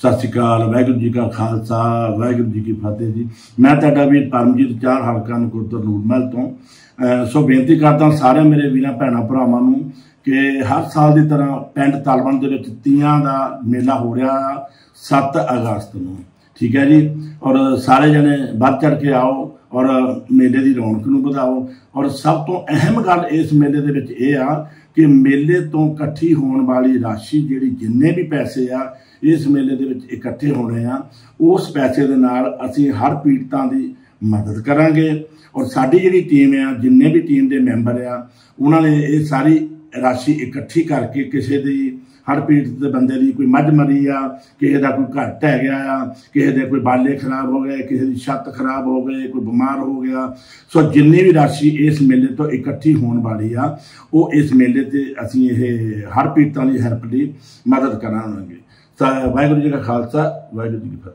ਸਤਿ ਸ਼੍ਰੀ ਅਕਾਲ, ਵਾਹਿਗੁਰੂ ਜੀ ਕਾ ਖਾਲਸਾ, ਵਾਹਿਗੁਰੂ ਜੀ ਕੀ ਫਤਿਹ ਜੀ। ਮੈਂ ਤੁਹਾਡਾ ਵੀਰ ਪਰਮਜੀਤ ਚਾਰ ਹਲਕਾ ਨਕੋਦਰ ਨੂਰਮਹਿਲ ਤੋਂ। ਸੋ ਬੇਨਤੀ ਕਰਦਾ ਸਾਰੇ ਮੇਰੇ ਵੀਰਾਂ, ਭੈਣਾਂ, ਭਰਾਵਾਂ ਨੂੰ ਕਿ ਹਰ ਸਾਲ ਦੀ ਤਰ੍ਹਾਂ ਪਿੰਡ ਤਲਵੰਡ ਦੇ ਵਿੱਚ ਤੀਆਂ ਦਾ ਮੇਲਾ ਹੋ ਰਿਹਾ 7 ਅਗਸਤ ਨੂੰ। ਠੀਕ ਹੈ ਜੀ? ਔਰ ਸਾਰੇ ਜਣੇ ਵੱਧ ਚੜ ਕੇ ਆਓ ਔਰ ਮੇਲੇ ਦੀ ਰੌਣਕ ਨੂੰ ਵਧਾਓ। ਔਰ ਸਭ ਤੋਂ ਅਹਿਮ ਗੱਲ ਇਸ ਮੇਲੇ ਦੇ ਵਿੱਚ ਇਹ ਆ ਕਿ ਮੇਲੇ ਤੋਂ ਇਕੱਠੀ ਹੋਣ ਵਾਲੀ ਰਾਸ਼ੀ ਜਿਹੜੀ ਜਿੰਨੇ ਵੀ ਪੈਸੇ ਆ, ਇਸ ਮੇਲੇ ਦੇ ਵਿੱਚ ਇਕੱਠੇ ਹੋਣੇ ਆ, ਉਸ ਪੈਸੇ ਦੇ ਨਾਲ ਅਸੀਂ ਹਰ ਪੀੜਤਾਂ ਦੀ ਮਦਦ ਕਰਾਂਗੇ। ਔਰ ਸਾਡੀ ਜਿਹੜੀ ਟੀਮ ਆ, ਜਿੰਨੇ ਵੀ ਟੀਮ ਦੇ ਮੈਂਬਰ ਆ, ਉਹਨਾਂ ਨੇ ਇਹ ਸਾਰੀ ਰਾਸ਼ੀ ਇਕੱਠੀ ਕਰਕੇ ਕਿਸੇ ਦੀ ਹਰ ਪੀੜਤ ਦੇ ਬੰਦੇ ਦੀ ਕੋਈ ਮੱਝ ਮਰੀ ਆ, ਕਿਸੇ ਦਾ ਕੋਈ ਘਰ ਟਹਿ ਗਿਆ ਆ, ਕਿਸੇ ਦੇ ਕੋਈ ਬਾਲੇ ਖਰਾਬ ਹੋ ਗਏ, ਕਿਸੇ ਦੀ ਛੱਤ ਖਰਾਬ ਹੋ ਗਈ, ਕੋਈ ਬਿਮਾਰ ਹੋ ਗਿਆ। ਸੋ ਜਿੰਨੀ ਵੀ ਰਾਸ਼ੀ ਇਸ ਮੇਲੇ ਤੋਂ ਇਕੱਠੀ ਹੋਣ ਵਾਲੀ ਆ, ਉਹ ਇਸ ਮੇਲੇ ਤੇ ਅਸੀਂ ਇਹ ਹਰ ਪੀੜਤਾਂ ਦੀ ਹੈਲਪ ਲਈ ਮਦਦ ਕਰਾਂਗੇ। ਤਾਂ ਵਾਹਿਗੁਰੂ ਜੀ ਕਾ ਖਾਲਸਾ, ਵਾਹਿਗੁਰੂ ਜੀ ਕੀ ਫਤਿਹ।